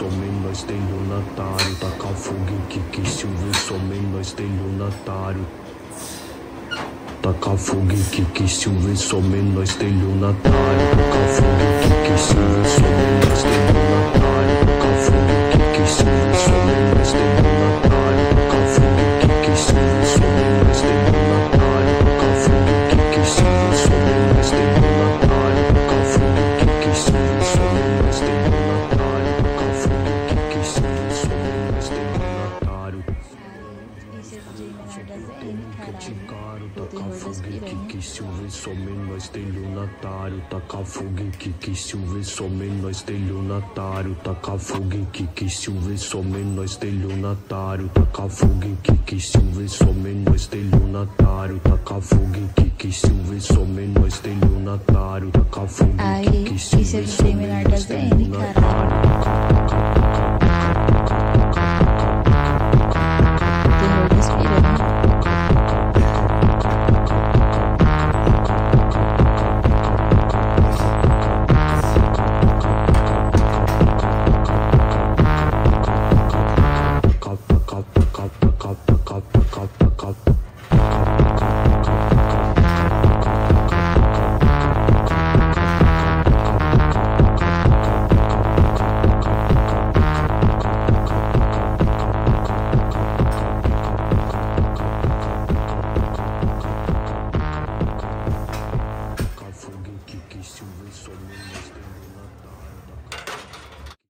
Some nós tem lunatário, taca fogo que que Silvio some nós tem lunatário. Taca fogo que que Silvio some nós tem lunatário, taca fogo que que Silvio some taca terror das fogo que que Silvio some nós tem lunatário, taca fogo que que Silvio some nós tem lunatário, taca fogo que que Silvio some nós tem lunatário, taca fogo que que Silvio some nós tem lunatário, taca fogo que que Silvio some nós tem lunatário, taca fogo que que esse é o Silvio DJ some menor da nós tem lunatário. Obrigado.